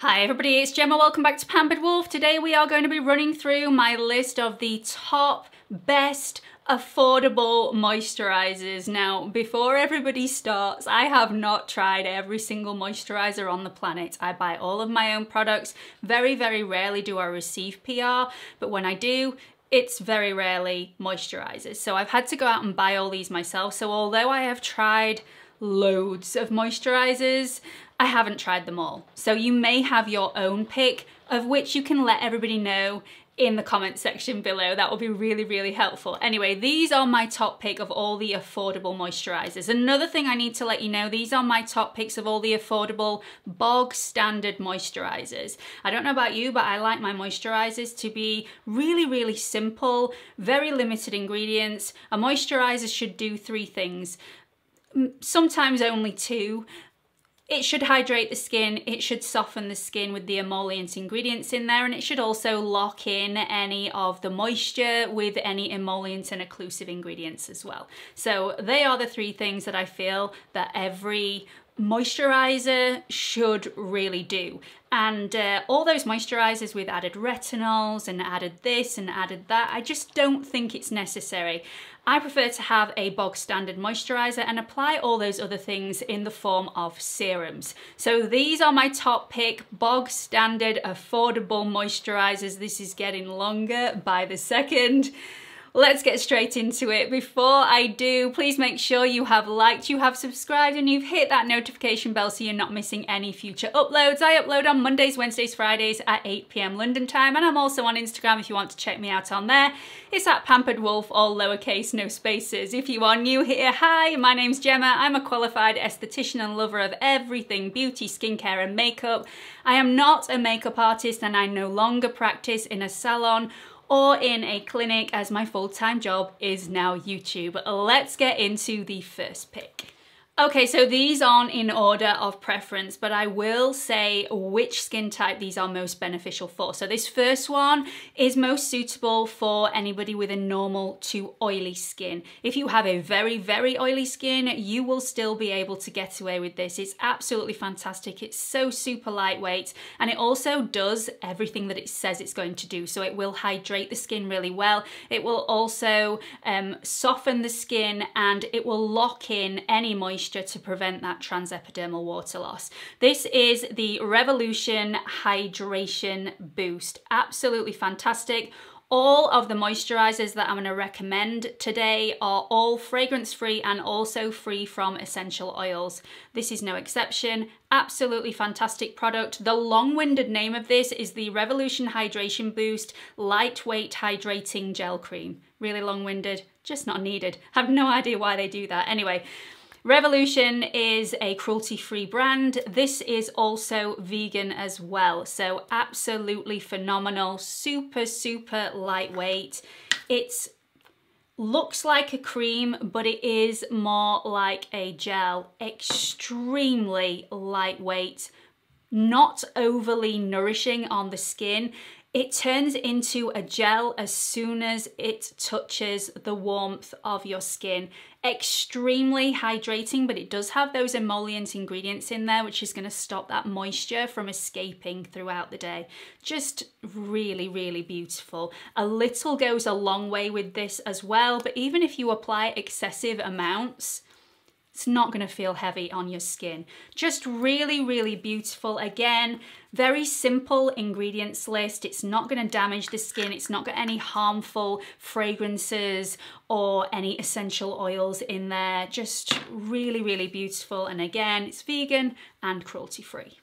Hi everybody, it's Gemma. Welcome back to Pampered Wolf. Today we are going to be running through my list of the top best affordable moisturizers. Now, before everybody starts, I have not tried every single moisturizer on the planet. I buy all of my own products. Very, very rarely do I receive PR, but when I do, it's very rarely moisturizers. So I've had to go out and buy all these myself. So although I have tried loads of moisturizers, I haven't tried them all. So you may have your own pick of which you can let everybody know in the comment section below. That will be really, really helpful. Anyway, these are my top pick of all the affordable moisturizers. Another thing I need to let you know, these are my top picks of all the affordable bog standard moisturizers. I don't know about you, but I like my moisturizers to be really, really simple, very limited ingredients. A moisturizer should do three things sometimes only two. It should hydrate the skin, it should soften the skin with the emollient ingredients in there, and it should also lock in any of the moisture with any emollient and occlusive ingredients as well. So they are the three things that I feel that every moisturizer should really do. And uh, all those moisturizers with added retinols and added this and added that, I just don't think it's necessary. I prefer to have a bog standard moisturizer and apply all those other things in the form of serums. So these are my top pick bog standard affordable moisturizers. This is getting longer by the second let's get straight into it. Before I do, please make sure you have liked, you have subscribed, and you've hit that notification bell so you're not missing any future uploads. I upload on Mondays, Wednesdays, Fridays at 8 p.m. London time, and I'm also on Instagram if you want to check me out on there. It's at Pampered Wolf, all lowercase, no spaces. If you are new here, hi, my name's Gemma. I'm a qualified esthetician and lover of everything beauty, skincare, and makeup. I am not a makeup artist and I no longer practice in a salon or in a clinic as my full-time job is now YouTube. Let's get into the first pick. Okay, so these aren't in order of preference, but I will say which skin type these are most beneficial for. So this first one is most suitable for anybody with a normal to oily skin. If you have a very, very oily skin, you will still be able to get away with this. It's absolutely fantastic. It's so super lightweight and it also does everything that it says it's going to do. So it will hydrate the skin really well. It will also um, soften the skin and it will lock in any moisture moisture to prevent that transepidermal water loss. This is the Revolution Hydration Boost. Absolutely fantastic. All of the moisturizers that I'm going to recommend today are all fragrance free and also free from essential oils. This is no exception. Absolutely fantastic product. The long-winded name of this is the Revolution Hydration Boost Lightweight Hydrating Gel Cream. Really long-winded, just not needed. I have no idea why they do that. Anyway, Revolution is a cruelty-free brand. This is also vegan as well. So absolutely phenomenal, super, super lightweight. It's looks like a cream, but it is more like a gel. Extremely lightweight, not overly nourishing on the skin. It turns into a gel as soon as it touches the warmth of your skin. Extremely hydrating, but it does have those emollient ingredients in there, which is gonna stop that moisture from escaping throughout the day. Just really, really beautiful. A little goes a long way with this as well, but even if you apply excessive amounts, it's not gonna feel heavy on your skin. Just really, really beautiful. Again, very simple ingredients list. It's not gonna damage the skin. It's not got any harmful fragrances or any essential oils in there. Just really, really beautiful. And again, it's vegan and cruelty free.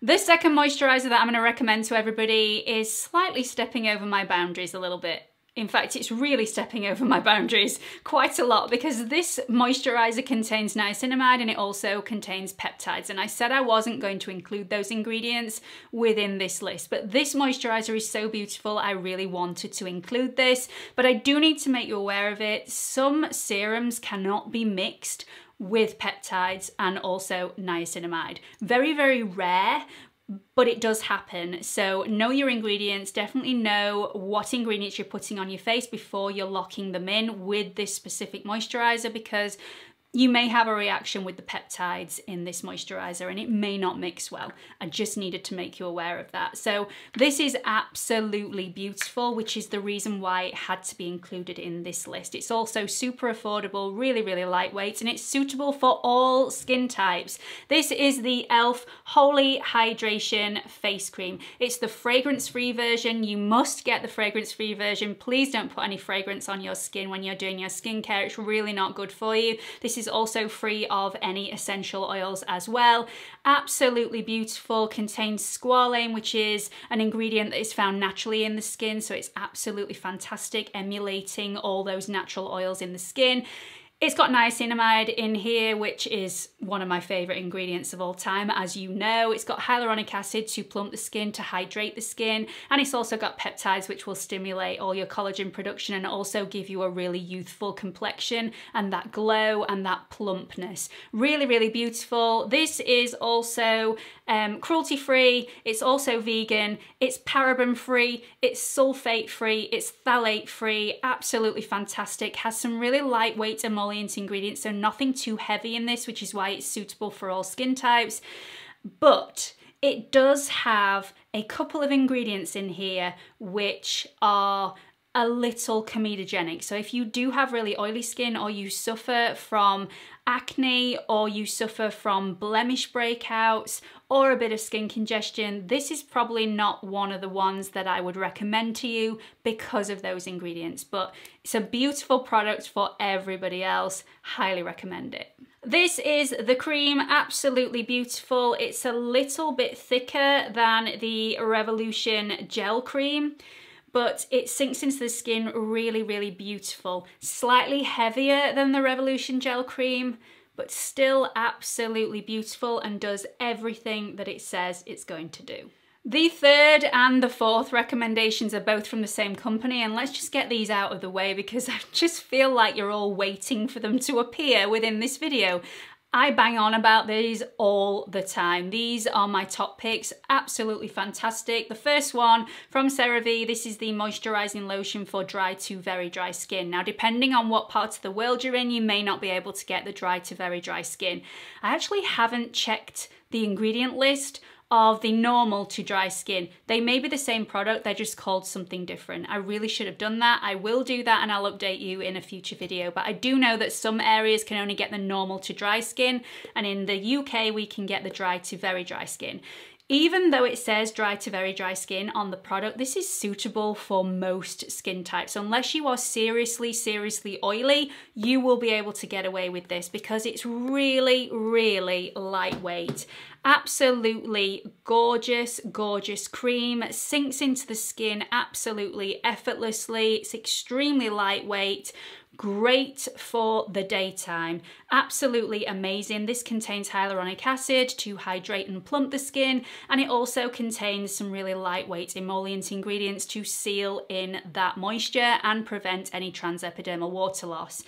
The second moisturizer that I'm gonna recommend to everybody is slightly stepping over my boundaries a little bit. In fact, it's really stepping over my boundaries quite a lot because this moisturizer contains niacinamide and it also contains peptides. And I said I wasn't going to include those ingredients within this list, but this moisturizer is so beautiful. I really wanted to include this, but I do need to make you aware of it. Some serums cannot be mixed with peptides and also niacinamide. Very, very rare, but it does happen. So know your ingredients, definitely know what ingredients you're putting on your face before you're locking them in with this specific moisturizer because you may have a reaction with the peptides in this moisturizer and it may not mix well. I just needed to make you aware of that. So this is absolutely beautiful, which is the reason why it had to be included in this list. It's also super affordable, really, really lightweight, and it's suitable for all skin types. This is the e.l.f. Holy Hydration Face Cream. It's the fragrance-free version. You must get the fragrance-free version. Please don't put any fragrance on your skin when you're doing your skincare. It's really not good for you. This is also free of any essential oils as well. Absolutely beautiful, contains squalane, which is an ingredient that is found naturally in the skin, so it's absolutely fantastic, emulating all those natural oils in the skin. It's got niacinamide in here, which is one of my favorite ingredients of all time, as you know. It's got hyaluronic acid to plump the skin, to hydrate the skin, and it's also got peptides, which will stimulate all your collagen production and also give you a really youthful complexion and that glow and that plumpness. Really, really beautiful. This is also um, cruelty free, it's also vegan, it's paraben free, it's sulfate free, it's phthalate free, absolutely fantastic. Has some really lightweight emollient ingredients, so nothing too heavy in this, which is why it's suitable for all skin types. But it does have a couple of ingredients in here which are a little comedogenic. So if you do have really oily skin or you suffer from acne or you suffer from blemish breakouts or a bit of skin congestion, this is probably not one of the ones that I would recommend to you because of those ingredients. But it's a beautiful product for everybody else. Highly recommend it. This is the cream, absolutely beautiful. It's a little bit thicker than the Revolution gel cream but it sinks into the skin really, really beautiful. Slightly heavier than the Revolution Gel Cream, but still absolutely beautiful and does everything that it says it's going to do. The third and the fourth recommendations are both from the same company and let's just get these out of the way because I just feel like you're all waiting for them to appear within this video. I bang on about these all the time. These are my top picks, absolutely fantastic. The first one from CeraVe, this is the moisturizing lotion for dry to very dry skin. Now, depending on what part of the world you're in, you may not be able to get the dry to very dry skin. I actually haven't checked the ingredient list of the normal to dry skin. They may be the same product, they're just called something different. I really should have done that. I will do that and I'll update you in a future video. But I do know that some areas can only get the normal to dry skin and in the UK we can get the dry to very dry skin. Even though it says dry to very dry skin on the product, this is suitable for most skin types. Unless you are seriously, seriously oily, you will be able to get away with this because it's really, really lightweight. Absolutely gorgeous, gorgeous cream. Sinks into the skin absolutely effortlessly. It's extremely lightweight, great for the daytime. Absolutely amazing. This contains hyaluronic acid to hydrate and plump the skin, and it also contains some really lightweight emollient ingredients to seal in that moisture and prevent any transepidermal water loss.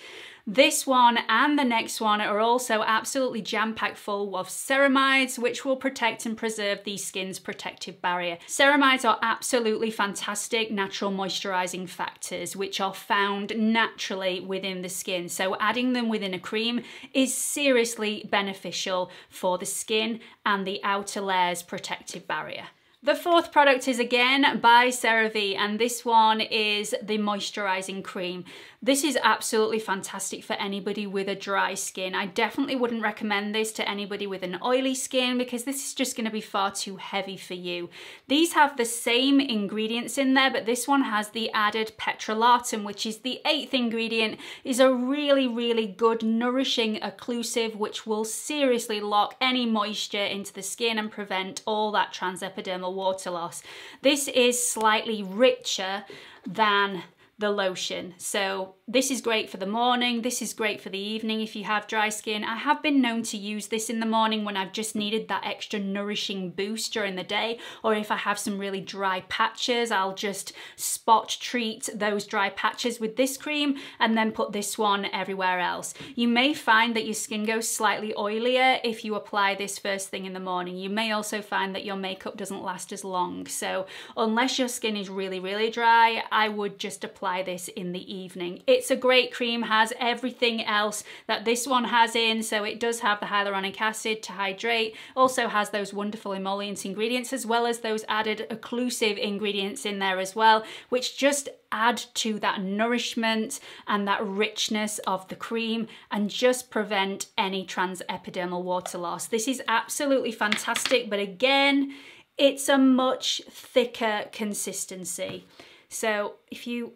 This one and the next one are also absolutely jam-packed full of ceramides, which will protect and preserve the skin's protective barrier. Ceramides are absolutely fantastic natural moisturizing factors, which are found naturally within the skin. So adding them within a cream is seriously beneficial for the skin and the outer layer's protective barrier. The fourth product is again by CeraVe and this one is the moisturizing cream. This is absolutely fantastic for anybody with a dry skin. I definitely wouldn't recommend this to anybody with an oily skin because this is just gonna be far too heavy for you. These have the same ingredients in there, but this one has the added petrolatum, which is the eighth ingredient, is a really, really good nourishing occlusive, which will seriously lock any moisture into the skin and prevent all that transepidermal water loss. This is slightly richer than the lotion. So this is great for the morning, this is great for the evening if you have dry skin. I have been known to use this in the morning when I've just needed that extra nourishing boost during the day, or if I have some really dry patches, I'll just spot treat those dry patches with this cream and then put this one everywhere else. You may find that your skin goes slightly oilier if you apply this first thing in the morning. You may also find that your makeup doesn't last as long. So unless your skin is really, really dry, I would just apply apply this in the evening. It's a great cream, has everything else that this one has in. So it does have the hyaluronic acid to hydrate, also has those wonderful emollient ingredients as well as those added occlusive ingredients in there as well, which just add to that nourishment and that richness of the cream and just prevent any transepidermal water loss. This is absolutely fantastic, but again, it's a much thicker consistency. So if you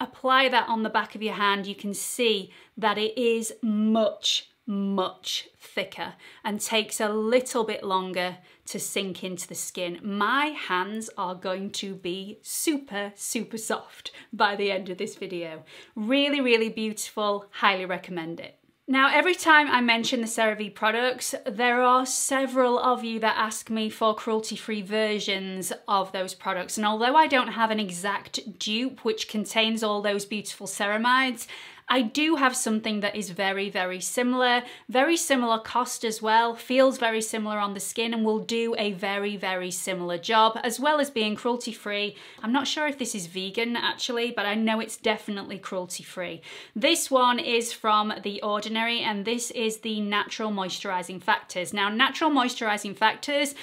apply that on the back of your hand, you can see that it is much, much thicker and takes a little bit longer to sink into the skin. My hands are going to be super, super soft by the end of this video. Really, really beautiful, highly recommend it. Now, every time I mention the CeraVe products, there are several of you that ask me for cruelty-free versions of those products. And although I don't have an exact dupe which contains all those beautiful ceramides, I do have something that is very, very similar, very similar cost as well, feels very similar on the skin and will do a very, very similar job, as well as being cruelty free. I'm not sure if this is vegan actually, but I know it's definitely cruelty free. This one is from The Ordinary and this is the Natural Moisturizing Factors. Now, Natural Moisturizing Factors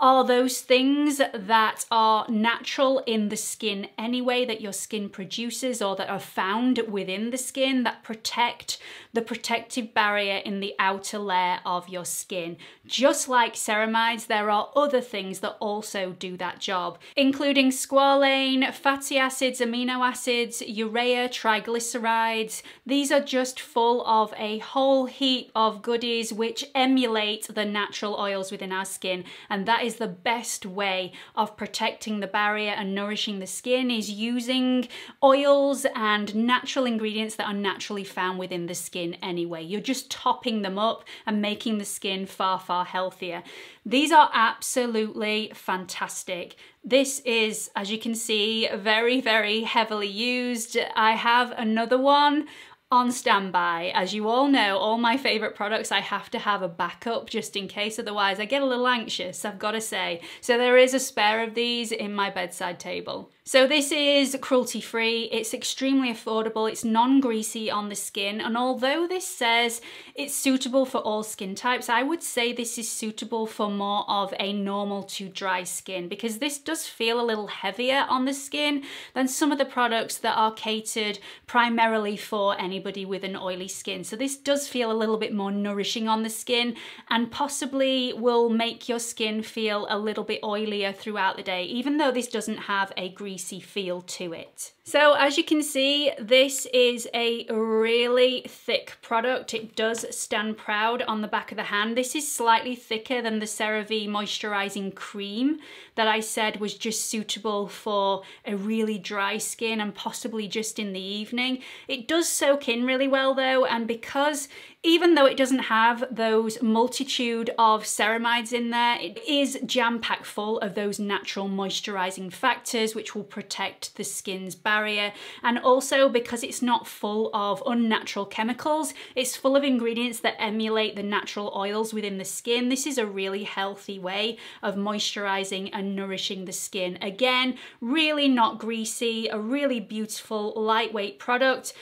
are those things that are natural in the skin anyway, that your skin produces or that are found within the skin that protect the protective barrier in the outer layer of your skin. Just like ceramides, there are other things that also do that job, including squalane, fatty acids, amino acids, urea, triglycerides. These are just full of a whole heap of goodies which emulate the natural oils within our skin, and that is is the best way of protecting the barrier and nourishing the skin is using oils and natural ingredients that are naturally found within the skin anyway. You're just topping them up and making the skin far, far healthier. These are absolutely fantastic. This is, as you can see, very, very heavily used. I have another one on standby. As you all know, all my favourite products I have to have a backup just in case, otherwise I get a little anxious, I've got to say. So there is a spare of these in my bedside table. So this is cruelty free, it's extremely affordable, it's non-greasy on the skin, and although this says it's suitable for all skin types, I would say this is suitable for more of a normal to dry skin because this does feel a little heavier on the skin than some of the products that are catered primarily for anybody with an oily skin. So this does feel a little bit more nourishing on the skin and possibly will make your skin feel a little bit oilier throughout the day, even though this doesn't have a greasy greasy feel to it. So as you can see, this is a really thick product. It does stand proud on the back of the hand. This is slightly thicker than the CeraVe Moisturizing Cream that I said was just suitable for a really dry skin and possibly just in the evening. It does soak in really well though, and because even though it doesn't have those multitude of ceramides in there, it is jam-packed full of those natural moisturizing factors which will protect the skin's barrier. And also because it's not full of unnatural chemicals, it's full of ingredients that emulate the natural oils within the skin. This is a really healthy way of moisturizing and nourishing the skin. Again, really not greasy, a really beautiful lightweight product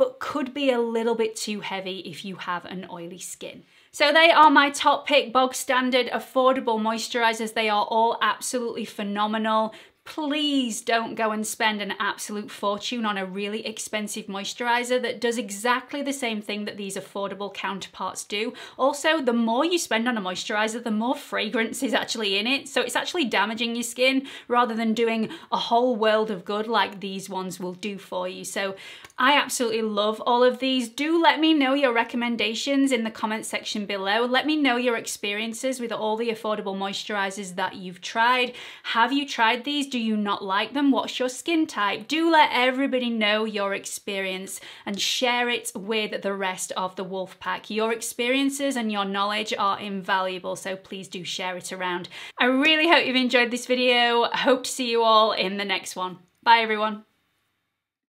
but could be a little bit too heavy if you have an oily skin. So they are my top pick bog standard affordable moisturizers. They are all absolutely phenomenal please don't go and spend an absolute fortune on a really expensive moisturizer that does exactly the same thing that these affordable counterparts do. Also, the more you spend on a moisturizer, the more fragrance is actually in it. So it's actually damaging your skin rather than doing a whole world of good like these ones will do for you. So I absolutely love all of these. Do let me know your recommendations in the comment section below. Let me know your experiences with all the affordable moisturizers that you've tried. Have you tried these? Do you not like them? What's your skin type? Do let everybody know your experience and share it with the rest of the wolf pack. Your experiences and your knowledge are invaluable, so please do share it around. I really hope you've enjoyed this video. Hope to see you all in the next one. Bye everyone.